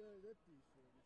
Yeah, that piece.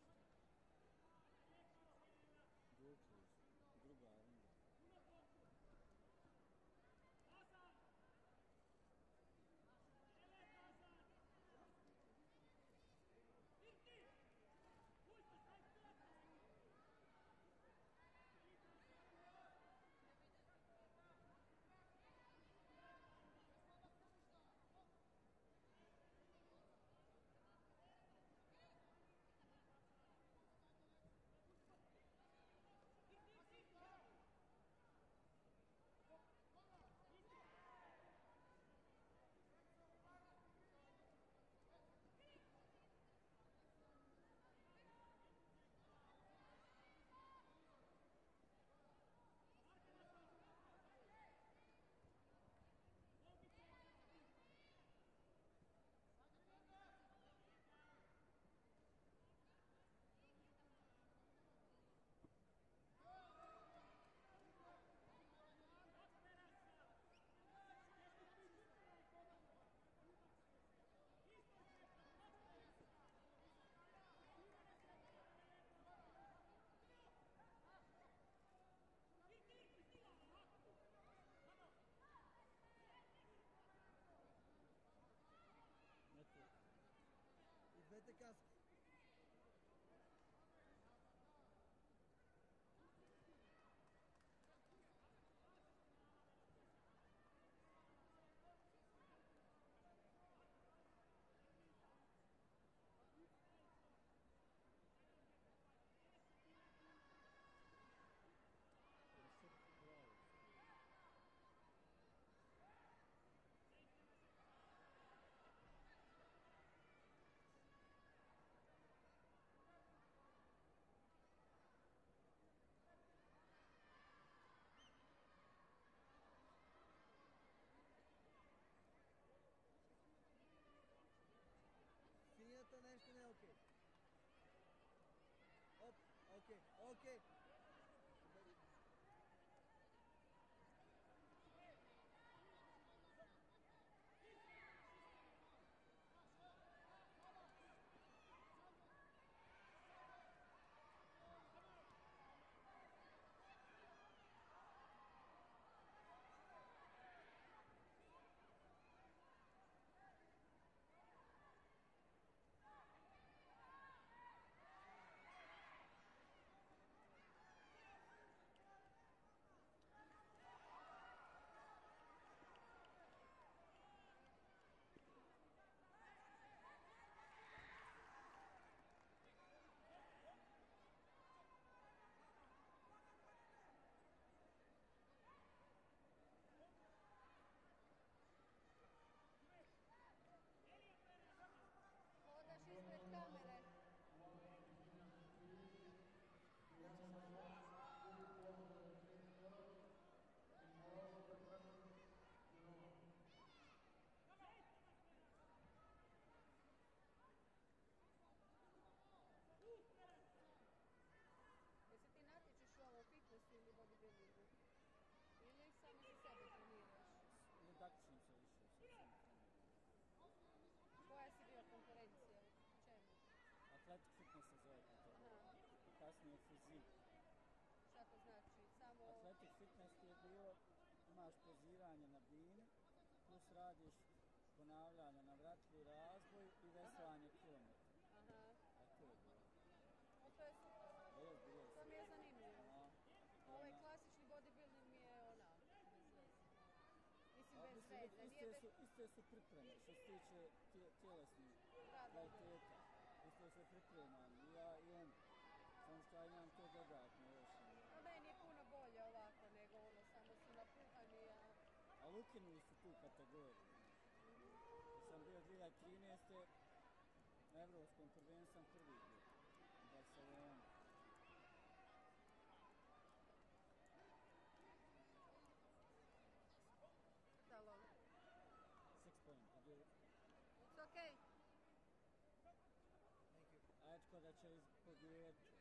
okay, okay. Kasnije fizik. Šta to znači? Samo... Athletic fitness je bio, imaš poziranje na bini, plus radiš ponavljanja na vratlu razboj i veslanje kilometra. Aha. A to je bilo. O, to je super. To mi je zanimljivo. Ovaj ona- klasični bodybuilding mi je bez veze. Mislim, bez veze. iste su, iste su pripreme što se tiče tje- tjelesnih kvaliteta. Isto se pripremam i ja i on. Ja imam to dodatno još. Pa meni je puno bolje ovako nego ono, samo su napuhani, a... Ali ukinuli su tu kategoriju. Ja sam bio 2013. na Evropskom prvenstvu sam prvi bio. U Barceloni. Dalo. Six point. It's okay. Thank you. Ačko da će pobijediti.